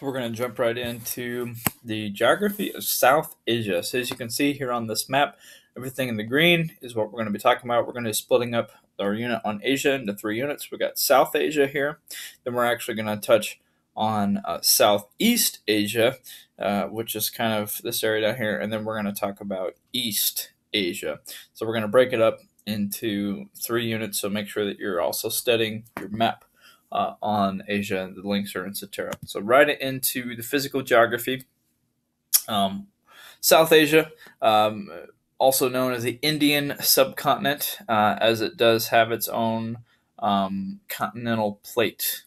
So we're going to jump right into the geography of South Asia. So as you can see here on this map, everything in the green is what we're going to be talking about. We're going to be splitting up our unit on Asia into three units. We've got South Asia here. Then we're actually going to touch on uh, Southeast Asia, uh, which is kind of this area down here. And then we're going to talk about East Asia. So we're going to break it up into three units. So make sure that you're also studying your map uh, on Asia. The links are in Cetera. So right into the physical geography. Um, South Asia, um, also known as the Indian subcontinent, uh, as it does have its own um, continental plate.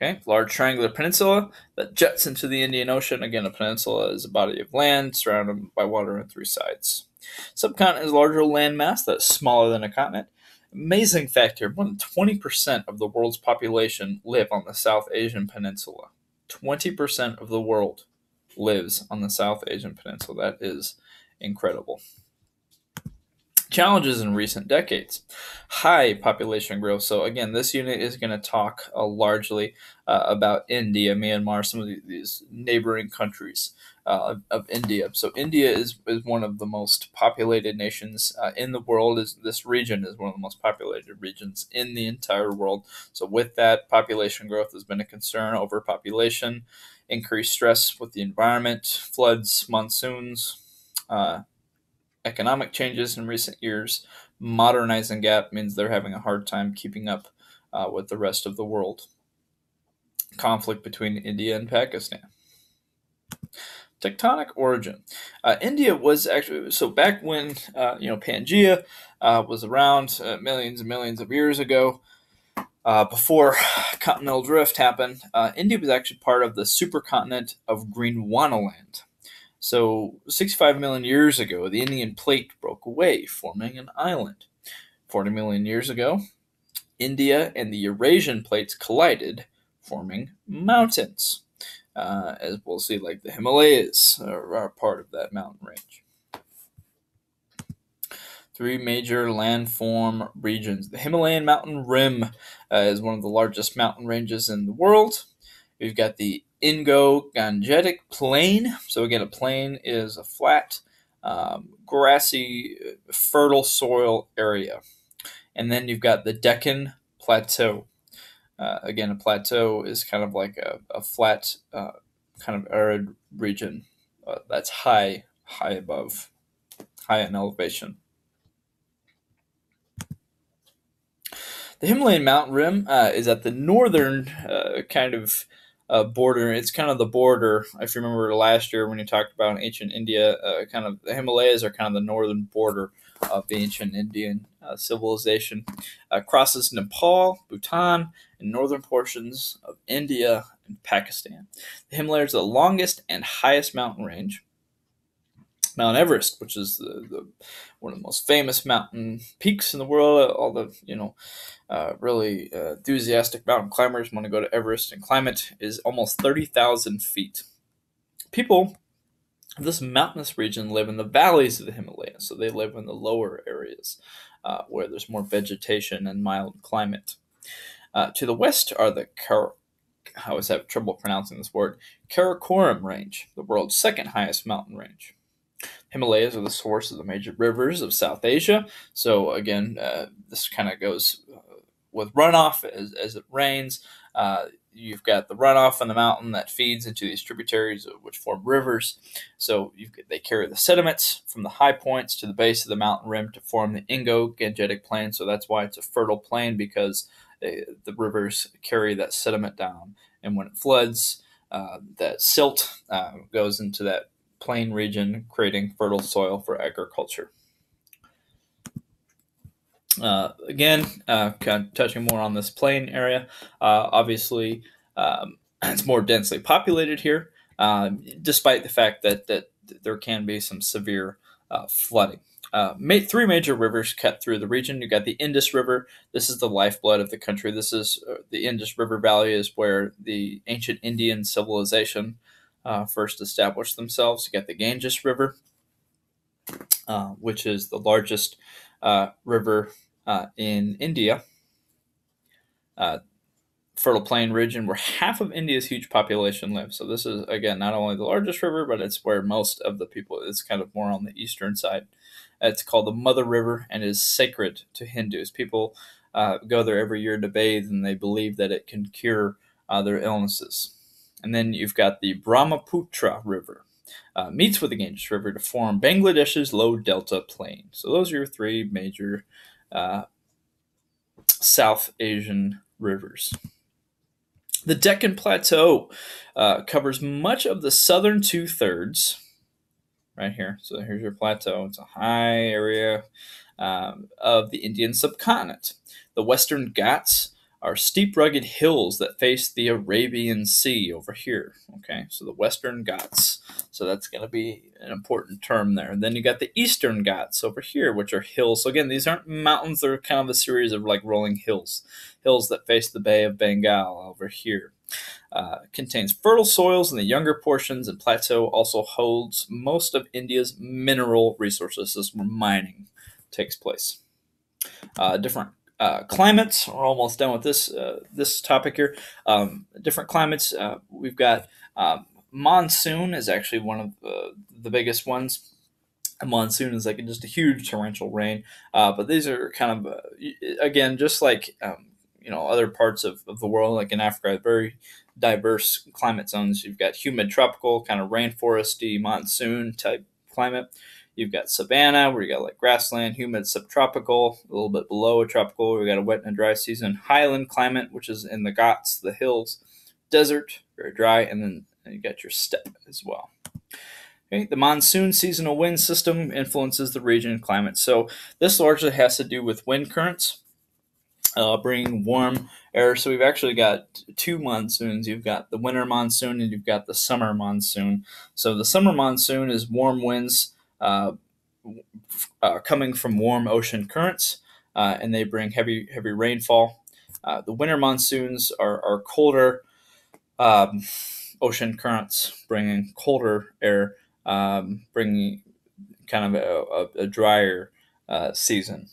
Okay, large triangular peninsula that juts into the Indian Ocean. Again, a peninsula is a body of land surrounded by water on three sides. Subcontinent is larger landmass that's smaller than a continent Amazing fact here more than 20% of the world's population live on the South Asian Peninsula. 20% of the world lives on the South Asian Peninsula. That is incredible. Challenges in recent decades. High population growth. So, again, this unit is going to talk uh, largely uh, about India, Myanmar, some of these neighboring countries uh, of India. So India is, is one of the most populated nations uh, in the world. Is this region is one of the most populated regions in the entire world. So with that, population growth has been a concern. Overpopulation, increased stress with the environment, floods, monsoons, uh, economic changes in recent years. Modernizing gap means they're having a hard time keeping up uh, with the rest of the world. Conflict between India and Pakistan tectonic origin. Uh, India was actually so back when uh, you know Pangea uh, was around uh, millions and millions of years ago. Uh, before continental drift happened, India was actually part of the supercontinent of Gondwanaland. So, 65 million years ago, the Indian plate broke away, forming an island. 40 million years ago, India and the Eurasian plates collided, forming mountains uh, as we'll see, like the Himalayas are, are part of that mountain range. Three major landform regions. The Himalayan mountain rim uh, is one of the largest mountain ranges in the world. We've got the Indo Gangetic Plain. So, again, a plain is a flat, um, grassy, fertile soil area. And then you've got the Deccan Plateau. Uh, again, a plateau is kind of like a, a flat, uh, kind of arid region uh, that's high, high above, high in elevation. The Himalayan mountain rim uh, is at the northern uh, kind of uh, border. It's kind of the border. If you remember last year when you talked about ancient India, uh, kind of the Himalayas are kind of the northern border of the ancient Indian uh, civilization. Uh, crosses Nepal, Bhutan, and northern portions of India and Pakistan. The Himalayas are the longest and highest mountain range. Mount Everest, which is the, the, one of the most famous mountain peaks in the world. All the you know uh, really uh, enthusiastic mountain climbers want to go to Everest and climb it. Is almost thirty thousand feet. People of this mountainous region live in the valleys of the Himalayas, so they live in the lower areas uh, where there's more vegetation and mild climate. Uh, to the west are the Kar- I always have trouble pronouncing this word Karakoram Range, the world's second highest mountain range. Himalayas are the source of the major rivers of South Asia. So again, uh, this kind of goes uh, with runoff as, as it rains. Uh, you've got the runoff from the mountain that feeds into these tributaries, which form rivers. So they carry the sediments from the high points to the base of the mountain rim to form the Indo Gangetic Plain. So that's why it's a fertile plain because they, the rivers carry that sediment down. And when it floods, uh, that silt uh, goes into that plain region, creating fertile soil for agriculture. Uh, again, uh, kind of touching more on this plain area, uh, obviously um, it's more densely populated here, um, despite the fact that, that there can be some severe uh, flooding. Uh, ma- three major rivers cut through the region. You've got the Indus River. This is the lifeblood of the country. This is uh, the Indus River Valley is where the ancient Indian civilization first established themselves. You got the Ganges River, which is the largest river uh, in India, uh, fertile plain region where half of India's huge population lives. So this is again not only the largest river, but it's where most of the people. It's kind of more on the eastern side. It's called the Mother River and is sacred to Hindus. People uh, go there every year to bathe, and they believe that it can cure uh, their illnesses. And then you've got the Brahmaputra River. Uh, meets with the Ganges River to form Bangladesh's low delta plain. So those are your three major uh, South Asian rivers. The Deccan Plateau uh, covers much of the southern two thirds, right here. So here's your plateau. It's a high area um, of the Indian subcontinent. The Western Ghats are steep, rugged hills that face the Arabian Sea over here. Okay, so the Western Ghats. So that's going to be an important term there. And then you got the Eastern Ghats over here, which are hills. So again, these aren't mountains, they're kind of a series of like rolling hills. Hills that face the Bay of Bengal over here. Uh, contains fertile soils in the younger portions, and plateau also holds most of India's mineral resources. This is where mining takes place. Uh, different uh, climates. We're almost done with this uh, this topic here. Um, different climates. Uh, we've got um, monsoon is actually one of uh, the biggest ones. A monsoon is like just a huge torrential rain, uh, but these are kind of uh, again just like um, you know other parts of, of the world, like in Africa, very diverse climate zones. You've got humid tropical, kind of rainforesty, monsoon type climate. You've got savanna, where you got like grassland, humid subtropical, a little bit below a tropical. We got a wet and dry season. Highland climate, which is in the Ghats, the hills. Desert, very dry, and then you got your steppe as well. Okay, the monsoon seasonal wind system influences the region climate. So this largely has to do with wind currents, uh, bringing warm air. So we've actually got two monsoons. You've got the winter monsoon and you've got the summer monsoon. So the summer monsoon is warm winds uh, uh, coming from warm ocean currents, uh, and they bring heavy heavy rainfall. Uh, the winter monsoons are, are colder um, ocean currents, bringing colder air, um, bringing kind of a, a, a drier uh, season.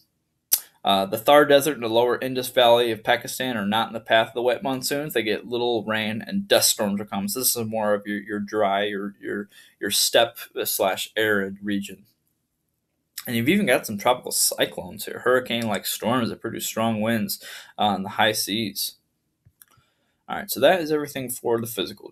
Uh, the Thar Desert and the lower Indus Valley of Pakistan are not in the path of the wet monsoons. They get little rain and dust storms are coming. So this is more of your, your dry, your your your steppe slash arid region. And you've even got some tropical cyclones here, hurricane-like storms that produce strong winds on the high seas. All right, so that is everything for the physical.